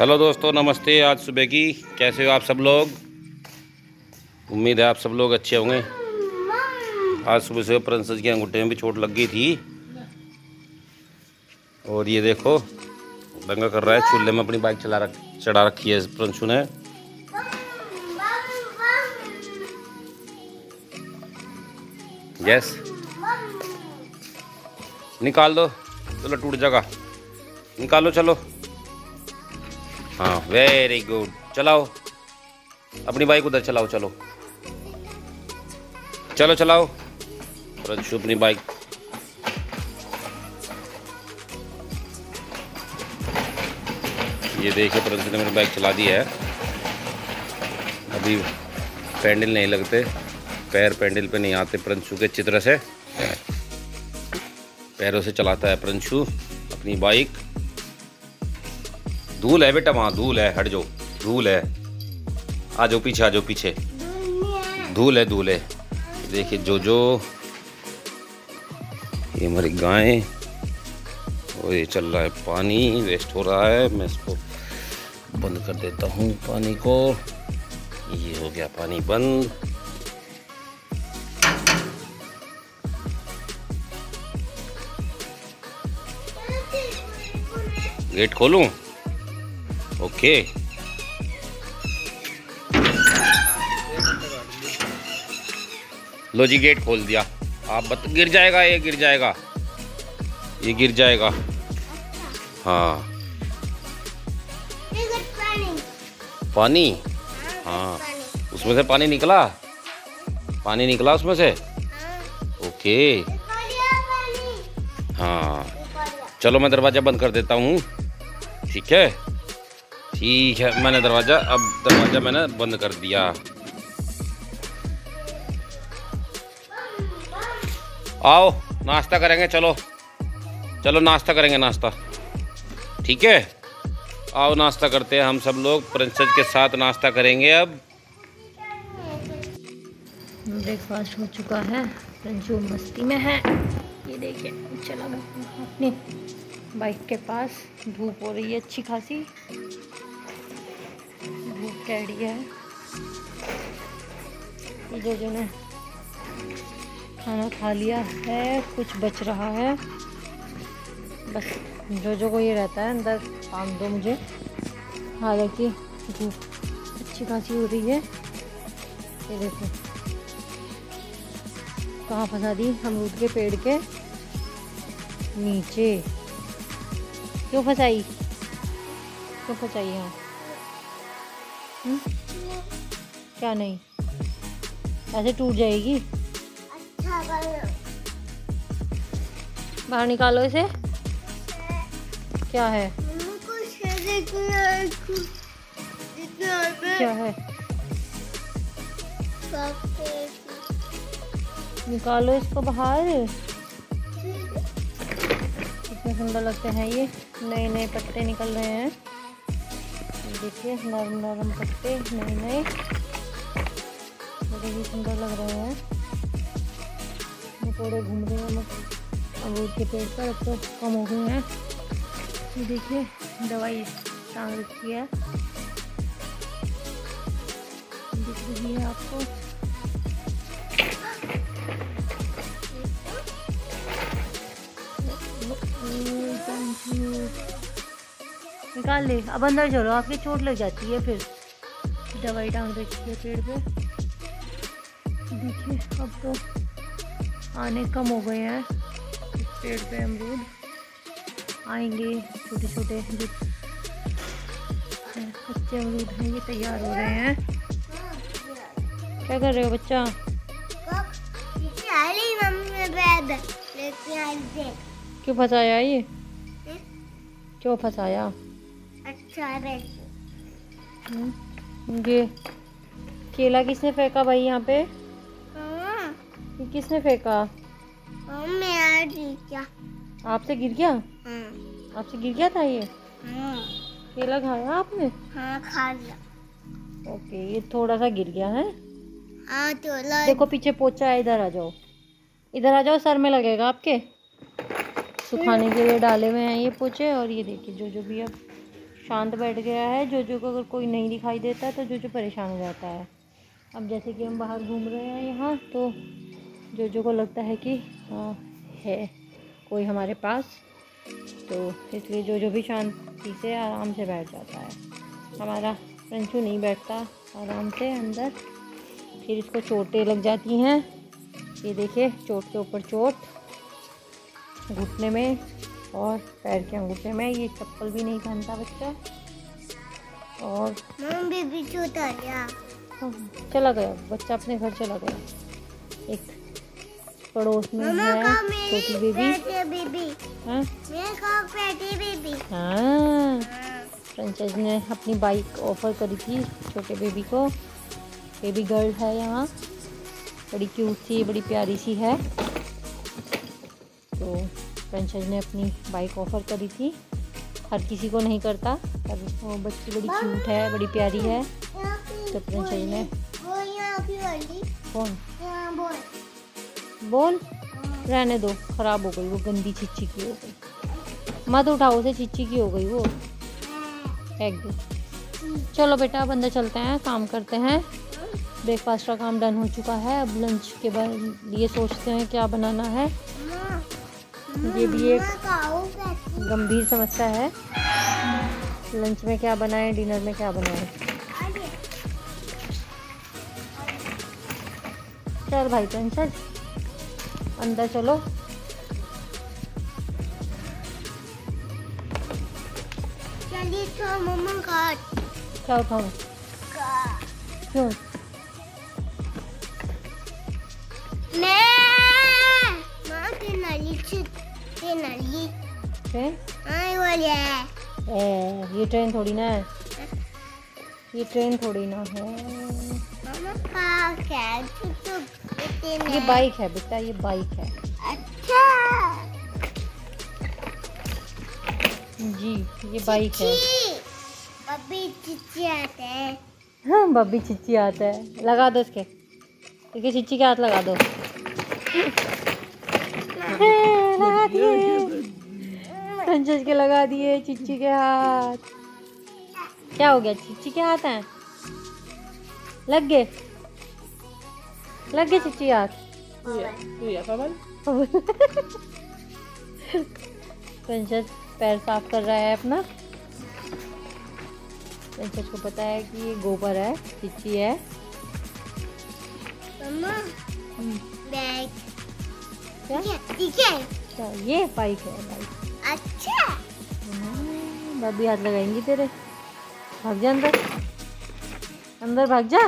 Hello दोस्तों, नमस्ते, आज सुबह की। कैसे हो आप सब लोग? उम्मीद है आप सब लोग अच्छे होंगे। आज सुबह से प्रिंसेस के अंगूठे में भी चोट लग गई थी। और ये देखो, दंगा कर रहा है, चूल्हे में अपनी बाइक चला रख, चढ़ा रखी है प्रिंसू ने। यस निकाल दो, चलो टूट जाएगा। निकालो, चलो। हाँ। वेरी गुड चलाओ। अपनी बाइक उधर चलाओ, चलो। चलो, चलाओ। रंशु अपनी बाइक। ये देखिए प्रंशु ने मेरी बाइक चला दी है। अभी पैंडल नहीं लगते। पैर पैंडल पे नहीं आते प्रंशु के चित्र से। पैरों से चलाता है प्रंशु अपनी बाइक। धूल है बेटा, वहाँ धूल है, हट जाओ, धूल है। आ जाओ पीछे, आ जाओ पीछे। धूल है धूल है। देखिए, जो जो। ये हमारी गाय। और ये चल रहा है पानी वेस्ट हो रहा है। मैं इसको बंद कर देता हूँ पानी को। ये हो गया पानी बंद। गेट खोलूं? ओके लो जी गेट खोल दिया। आप बत गिर जाएगा ये गिर जाएगा। ये गिर जाएगा। हाँ। पानी? हाँ उसमें से पानी निकला? पानी निकला उसमें से? ओके। हाँ। चलो मैं दरवाज़ा बंद कर देता हूँ। ठीक है? ठीक है, मैंने दरवाज़ा, अब दरवाज़ा मैंने बंद कर दिया। आओ, नाश्ता करेंगे, चलो। चलो, नाश्ता करेंगे, नाश्ता। ठीक है? आओ, नाश्ता करते हैं हम सब लोग। प्रिंसेस के साथ नाश्ता करेंगे अब। ब्रेकफास्ट हो चुका है। रंजू मस्ती में है। ये देखिए, चला अपनी बाइक के पास। धूप हो रही है अच्छी खासी। कैडी है। जो जो ने खाना खा लिया है, कुछ बच रहा है। बस जो जो को ये रहता है, अंदर काम दो मुझे। हालाँकि धूप अच्छी खासी हो रही है, ये देखो। कहाँ फंसा दी? अमरूद के पेड़ के नीचे। क्यों फंसाई? क्यों फंसाई यहाँ हम्म? क्या नहीं? ऐसे टूट जाएगी। अच्छा बाहर निकालो इसे। क्या है? क्या है? निकालो इसको बाहर। कितने सुंदर लगते हैं ये। नए नए पत्ते निकल रहे हैं। देखिए नरम नरम पत्ते नए नए बड़े ही सुंदर लग रहे हैं मकोड़े घूम रहे हैं अमरूद के पेड़ पर अब तो कम हो गए हैं ये देखिए दवाई टांग रखी है दिख रही है आपको निकाल ले। अब अंदर चलो, आपकी चोट लग जाती है फिर। दवाई टांग रखी है पेड़ पे। देखिए, अब तो आने कम हो गए हैं। पेड़ पे अमरूद। आएँगे छोटे छोटे जो कच्चे अमरूद हैं, ये तैयार हो रहे हैं। क्या कर रहे हो बच्चा? क्यों फंसाया ये? क्यों फंसाया? अच्छा हम्म, ये केला किसने फेंका भाई यहाँ पे? ये किसने फेंका? क्या आपसे गिर गया? हाँ। आपसे गिर गया था ये? हाँ। केला खाया आपने? हाँ खा लिया। ओके ये थोड़ा सा गिर गया है। हाँ तो देखो पीछे पोचा है इधर आ जाओ। इधर आ जाओ सर में लगेगा आपके। सुखाने के लिए डाले हुए हैं ये पोचे और ये देखिए जो जो भी अब शांत बैठ गया है। जो जो को अगर कोई नहीं दिखाई देता तो जो जो परेशान हो जाता है। अब जैसे कि हम बाहर घूम रहे हैं यहाँ तो जो जो को लगता है कि हाँ है कोई हमारे पास। तो इसलिए जो जो भी शांति से आराम से बैठ जाता है। हमारा रंचू नहीं बैठता, आराम से अंदर। फिर इसको चोटें लग जाती हैं। ये देखिए, चोट के ऊपर चोट। घुटने में और पैर के अंगूठे। में ये चप्पल भी नहीं पहनता बच्चा। और बेबी छोटा गया। चला गया। बच्चा अपने घर चला गया। एक पड़ोस में है छोटी बेबी। हाँ बेबी। हाँ? फ्रेंचाइज ने अपनी बाइक ऑफ़र करी थी छोटे बेबी को। बेबी गर्ल है यहाँ। बड़ी क्यूट सी बड़ी प्यारी सी है। तो फ्रेंचाइज ने अपनी बाइक ऑफ़र करी थी। हर किसी को नहीं करता, पर वो बच्ची बड़ी क्यूट है, बड़ी प्यारी है। तो फ्रेंचाइज ने कौन? बोल। रहने दो, खराब हो गई वो, गंदी छिच्ची की हो गई। मत उठाओ उसे छिच्ची की हो गई वो। एक दो चलो बेटा, अब अंदर चलते हैं, काम करते हैं। ब्रेकफास्ट का काम डन हो चुका है, अब लंच के बाद लिए सोचते हैं क्या बनाना है। ये भी एक गंभीर समस्या है। लंच में क्या बनाएँ डिनर में क्या बनाएँ? चल भाई चल चल। अंदर चलो। चलिए तो मम्मा क्या उठाऊं? क्यों? मैं माँ के नाली से के नाली। ट्रेन? आई वाली है ए, ये ट्रेन थोड़ी ना है। ये ट्रेन थोड़ी ना है। तो ये बाइक है बेटा ये बाइक है। अच्छा। जी ये बाइक है। अभी चिच्ची आते हैं। हाँ बब्बी चिच्ची आता है। लगा दो उसके देखिए चिच्ची के हाथ लगा दो। लगा दिए। पंचज के लगा दिए चिच्ची के हाथ। क्या हो गया? चिच्ची के हाथ हैं? लग गए? लग गए चिच्ची हाथ? पंचज पैर साफ़ कर रहा है अपना। पंचज को पता है कि ये गोबर है चिच्ची है। मम्मा बैग। क्या? ठीक है। अच्छा ये बाइक है बाइक अच्छा। भाभी हाथ लगाएँगी तेरे। भाग जा अंदर। अंदर भाग जा।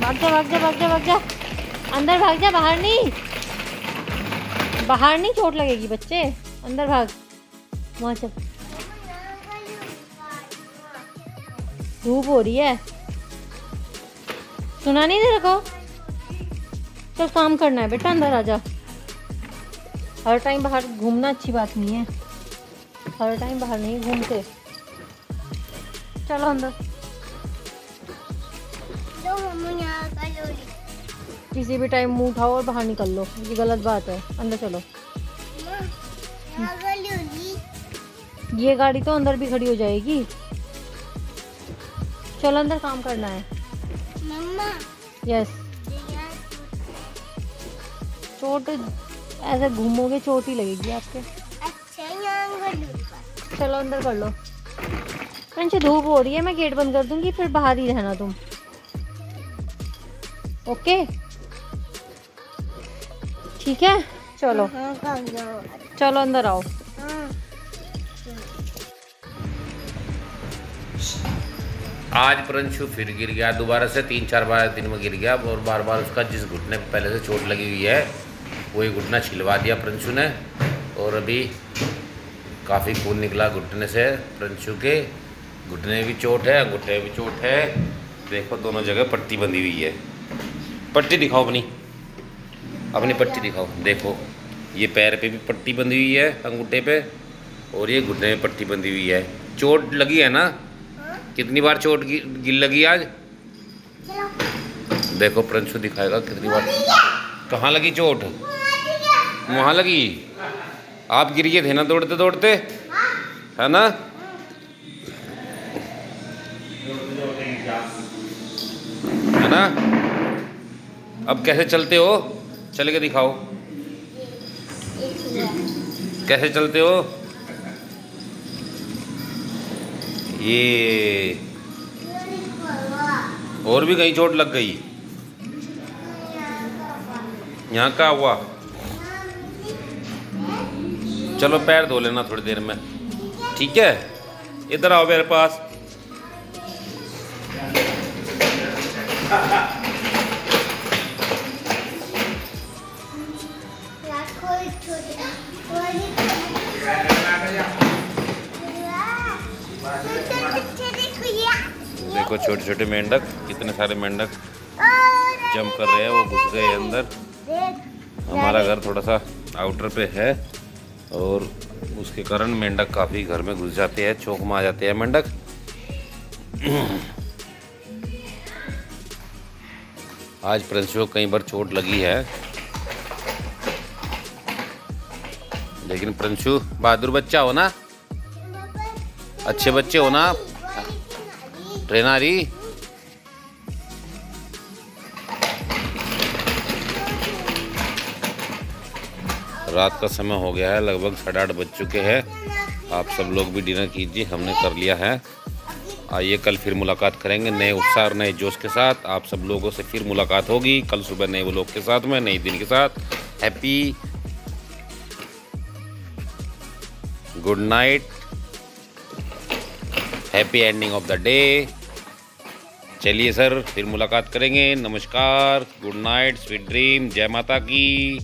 भाग जा भाग जा भाग जा भाग जा। अंदर भाग जा बाहर नहीं। बाहर नहीं चोट लगेगी बच्चे। अंदर भाग। वहाँ चल। धूप हो रही है। सुना नहीं दे रखो तो काम करना है बेटा अंदर आ जा। हर टाइम बाहर घूमना अच्छी बात नहीं है। हर टाइम बाहर नहीं घूमते। चलो अंदर। किसी भी टाइम मुँह उठाओ और बाहर निकल लो। ये गलत बात है। अंदर चलो। ये गाड़ी तो अंदर भी खड़ी हो जाएगी। चलो अंदर काम करना है। मम्मा यस चोट ऐसे घूमोगे चोट ही लगेगी आपके। अच्छा चलो अंदर कर लो। कंचे धूप हो रही है मैं गेट बंद कर दूँगी फिर बाहर ही रहना तुम। ओके? ठीक है? चलो। हाँ कर दो चलो अंदर आओ। हाँ। आज प्रंशु फिर गिर गया दोबारा से तीन चार बार दिन में गिर गया और बार बार उसका जिस घुटने पे पहले से चोट लगी हुई है वही घुटना छिलवा दिया प्रंशु ने और अभी काफ़ी खून निकला घुटने से। प्रंशु के घुटने भी चोट है, अंगूठे भी चोट है। देखो दोनों जगह पट्टी बंधी हुई है। पट्टी दिखाओ अपनी। अपनी पट्टी दिखाओ। देखो, ये पैर पे भी पट्टी बंधी हुई है, अंगूठे पे, और ये घुटने में पट्टी बंधी हुई है। चोट लगी है ना? कितनी बार चोट गिर लगी आज? देखो प्रंशु दिखाएगा कितनी बार। कहाँ लगी चोट? वहाँ लगी? आप गिर गए थे ना दौड़ते दौड़ते? है ना? है ना? अब कैसे चलते हो? चल के दिखाओ। कैसे चलते हो? ये। और भी कहीं चोट लग गई? यहाँ का हुआ। चलो पैर धो लेना थोड़ी देर में। ठीक है? इधर आओ मेरे पास। देखो छोटे छोटे मेंढक, कितने सारे मेंढक जंप कर रहे हैं, वो घुस गए अंदर। हमारा घर थोड़ा सा आउटर पे है और उसके कारण मेंढक काफ़ी घर में घुस जाते हैं, चौक में आ जाते हैं मेंढक। आज प्रिंस को कई बार चोट लगी है। लेकिन प्रिंशु बहादुर बच्चा हो ना? अच्छे बच्चे हो ना? ट्रेनारी? रात का समय हो गया है, लगभग साढ़े आठ बज चुके हैं। आप सब लोग भी डिनर कीजिए, हमने कर लिया है। आइए, कल फिर मुलाकात करेंगे नए उत्साह और नए जोश के साथ। आप सब लोगों से फिर मुलाकात होगी, कल सुबह नए लोग के साथ में नई दिन के साथ। Happy good night happy ending of the day चलिए सर, फिर मुलाकात करेंगे। नमस्कार गुड नाइट स्वीट ड्रीम जय माता की।